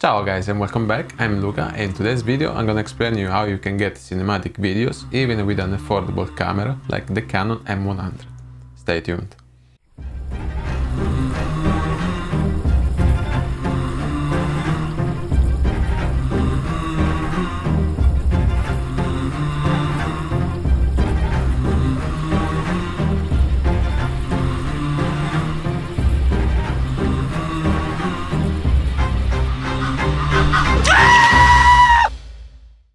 Ciao guys and welcome back, I'm Luca and in today's video I'm gonna explain you how you can get cinematic videos even with an affordable camera like the Canon M100. Stay tuned.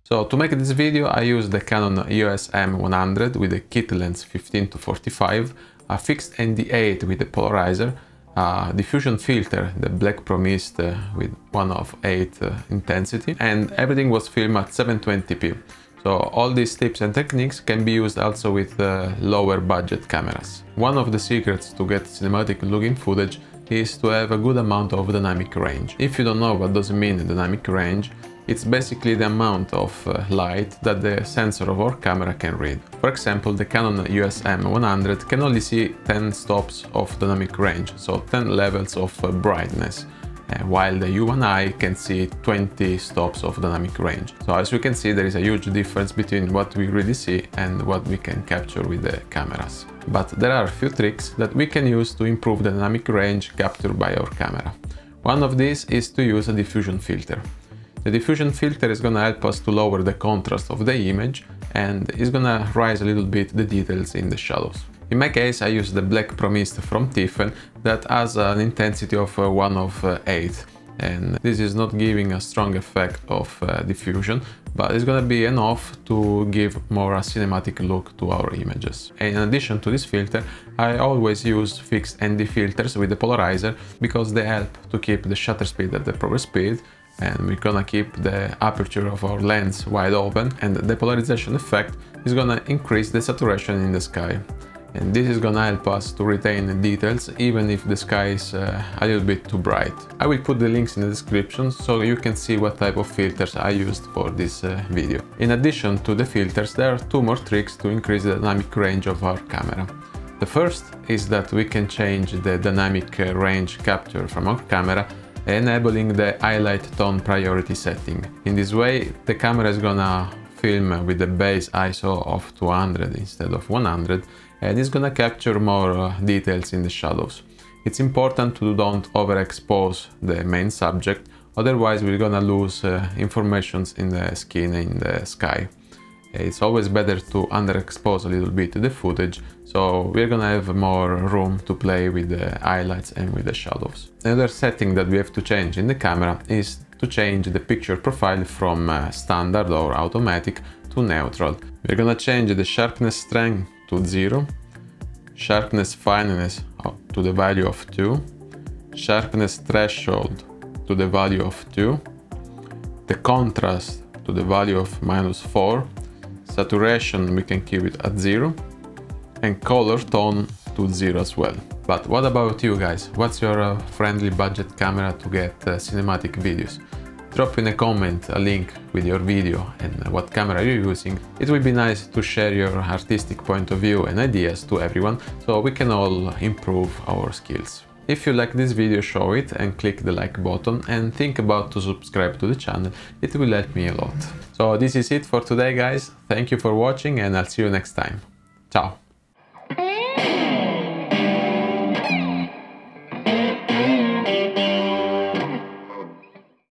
So to make this video I used the Canon EOS M100 with a kit lens 15 to 45, a fixed ND8 with a polarizer, a diffusion filter, the Black Pro Mist uh, with 1 of 8 uh, intensity and everything was filmed at 720p. So all these tips and techniques can be used also with uh, lower budget cameras. One of the secrets to get cinematic looking footage is to have a good amount of dynamic range. If you don't know what does it mean dynamic range, it's basically the amount of uh, light that the sensor of our camera can read. For example, the Canon EOS M100 can only see 10 stops of dynamic range, so 10 levels of uh, brightness, uh, while the U1i can see 20 stops of dynamic range. So as you can see, there is a huge difference between what we really see and what we can capture with the cameras. But there are a few tricks that we can use to improve the dynamic range captured by our camera. One of these is to use a diffusion filter. The diffusion filter is gonna help us to lower the contrast of the image and is gonna rise a little bit the details in the shadows. In my case I use the Black Pro Mist from Tiffen that has an intensity of uh, 1 of uh, 8 and this is not giving a strong effect of uh, diffusion but it's gonna be enough to give more a cinematic look to our images. And in addition to this filter, I always use fixed ND filters with the polarizer because they help to keep the shutter speed at the proper speed and we're gonna keep the aperture of our lens wide open and the polarization effect is gonna increase the saturation in the sky and this is gonna help us to retain the details even if the sky is uh, a little bit too bright. I will put the links in the description so you can see what type of filters I used for this uh, video. In addition to the filters there are two more tricks to increase the dynamic range of our camera. The first is that we can change the dynamic uh, range capture from our camera enabling the highlight tone priority setting. In this way, the camera is gonna film with the base ISO of 200 instead of 100 and it's gonna capture more uh, details in the shadows. It's important to don't overexpose the main subject, otherwise we're gonna lose uh, informations in the skin in the sky. It's always better to underexpose a little bit the footage, so we're gonna have more room to play with the highlights and with the shadows. Another setting that we have to change in the camera is to change the picture profile from uh, standard or automatic to neutral. We're gonna change the sharpness strength to 0, sharpness fineness uh, to the value of 2, sharpness threshold to the value of 2, the contrast to the value of minus 4, Saturation we can keep it at zero and color tone to zero as well. But what about you guys? What's your uh, friendly budget camera to get uh, cinematic videos? Drop in a comment a link with your video and what camera you're using. It would be nice to share your artistic point of view and ideas to everyone so we can all improve our skills. If you like this video, show it and click the like button and think about to subscribe to the channel, it will help me a lot. So this is it for today guys, thank you for watching and I'll see you next time. Ciao!